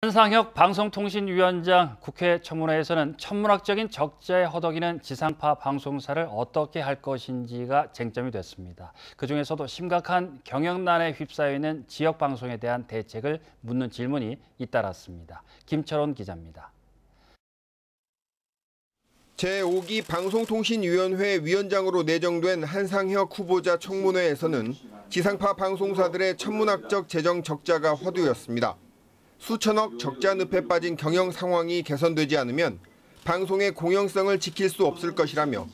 한상혁 방송통신위원장 국회 청문회에서는 천문학적인 적자에 허덕이는 지상파 방송사를 어떻게 할 것인지가 쟁점이 됐습니다. 그중에서도 심각한 경영난에 휩싸여 있는 지역 방송에 대한 대책을 묻는 질문이 잇따랐습니다. 김철원 기자입니다. 제5기 방송통신위원회 위원장으로 내정된 한상혁 후보자 청문회에서는 지상파 방송사들의 천문학적 재정 적자가 화두였습니다. 수천억 적자 늪에 빠진 경영 상황이 개선되지 않으면 방송의 공영성을 지킬 수 없을 것이라며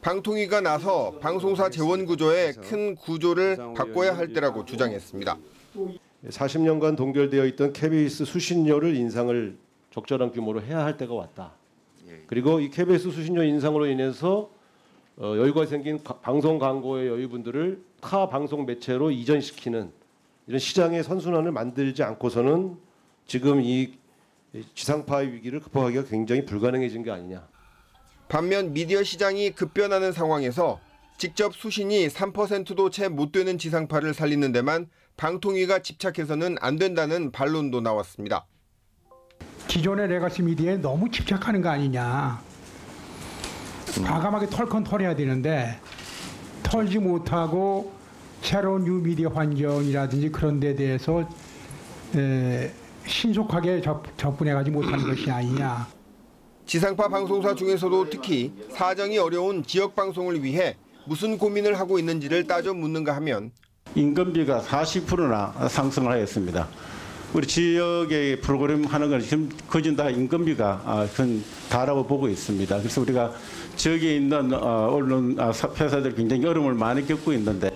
방통위가 나서 방송사 재원 구조의 큰 구조를 바꿔야 할 때라고 주장했습니다. 40년간 동결되어 있던 KBS 수신료를 인상을 적절한 규모로 해야 할 때가 왔다. 그리고 이 KBS 수신료 인상으로 인해서 어, 여유가 생긴 가- 방송 광고의 여유분들을 타 방송 매체로 이전시키는 이런 시장의 선순환을 만들지 않고서는 지금 이 지상파의 위기를 극복하기가 굉장히 불가능해진 게 아니냐. 반면 미디어 시장이 급변하는 상황에서 직접 수신이 3%도 채 못 되는 지상파를 살리는 데만 방통위가 집착해서는 안 된다는 반론도 나왔습니다. 기존의 레가시 미디어에 너무 집착하는 거 아니냐. 과감하게 털건 털어야 되는데 털지 못하고 새로운 뉴 미디어 환경이라든지 그런 데 대해서 에, 신속하게 접, 접근해가지 못하는 것이 아니냐. 지상파 방송사 중에서도 특히 사정이 어려운 지역 방송을 위해 무슨 고민을 하고 있는지를 따져 묻는가 하면 인건비가 40%나 상승을 하였습니다. 우리 지역의 프로그램 하는 건 지금 거진 다 인건비가 아, 큰 다라고 보고 있습니다. 그래서 우리가 지역에 있는 어, 언론 아, 사- 회사들 굉장히 어려움을 많이 겪고 있는데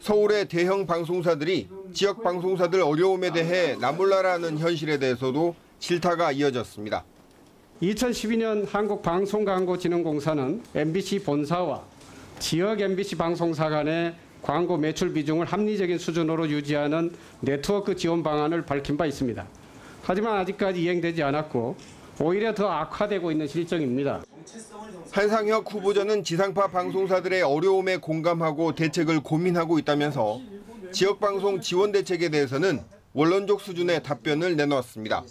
서울의 대형 방송사들이 지역 방송사들 어려움에 대해 나몰라라는 현실에 대해서도 질타가 이어졌습니다. 2012년 한국방송광고진흥공사는 MBC 본사와 지역 MBC 방송사 간의 광고 매출 비중을 합리적인 수준으로 유지하는 네트워크 지원 방안을 밝힌 바 있습니다. 하지만 아직까지 이행되지 않았고 오히려 더 악화되고 있는 실정입니다. 한상혁 후보자는 지상파 방송사들의 어려움에 공감하고 대책을 고민하고 있다면서 지역 방송 지원 대책에 대해서는 원론적 수준의 답변을 내놓았습니다.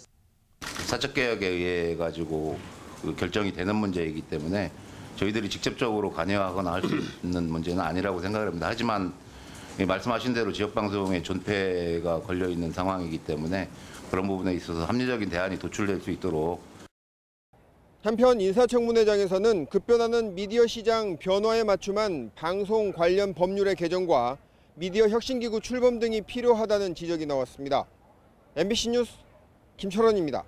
사적 개혁에 의해 가지고 그 결정이 되는 문제이기 때문에 저희들이 직접적으로 관여하거나 할 수 있는 문제는 아니라고 생각을 합니다. 하지만 이 말씀하신 대로 지역 방송의 존폐가 걸려 있는 상황이기 때문에 그런 부분에 있어서 합리적인 대안이 도출될 수 있도록 한편 인사청문회장에서는 급변하는 미디어 시장 변화에 맞춤한 방송 관련 법률의 개정과 미디어 혁신기구 출범 등이 필요하다는 지적이 나왔습니다. MBC 뉴스 김철원입니다.